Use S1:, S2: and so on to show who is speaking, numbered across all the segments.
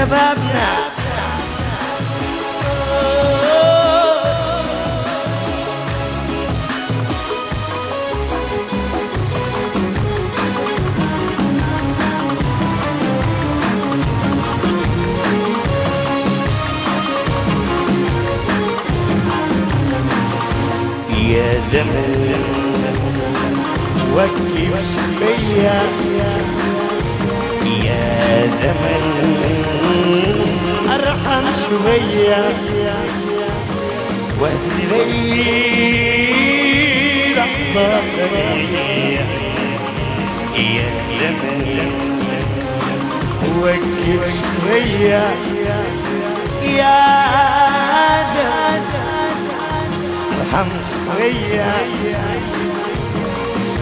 S1: شبابنا. يا زمن وقف شوية يا زمن شوية واهدي لي لحظة يا زمن وقف شوية يا زمن ارحم شوية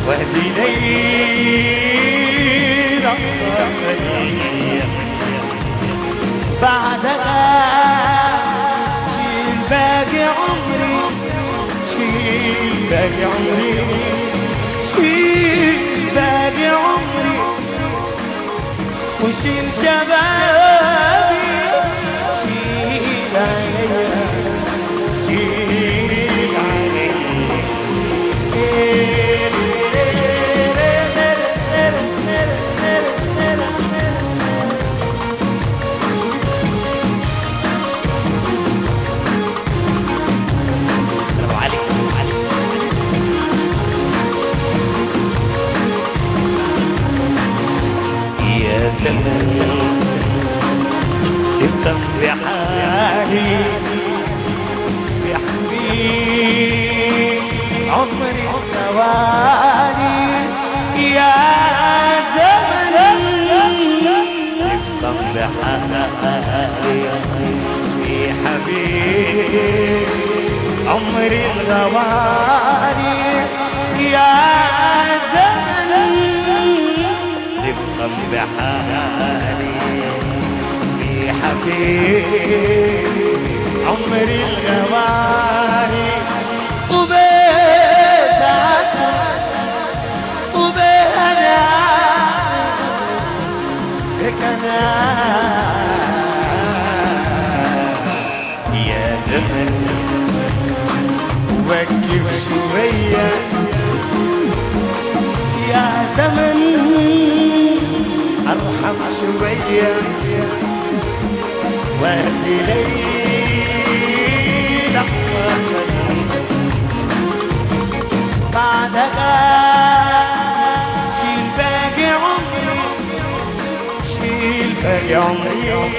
S1: واهدي لي لحظة ثانية بعدها شيل باقي عمري شيل باقي عمري شيل باقي عمري. وشيل شبابي افضل بحالي يا حبيبي عمري ثواني. يا زمن افضل بحالي يا حبيبي عمري ثواني. يا زمن رفقا بحالي حبيبي عمري الغواني وبسعد وبهنا هيك أنا يا زمن وقف شوية يا زمن أرحم شوية. بعدها شيل باقي عمري شيل باقي عمري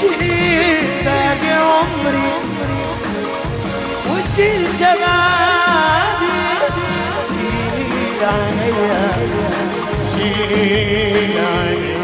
S1: شيل باقي عمري وشيل شبابي شيل عليا شيل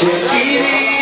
S2: Shakiri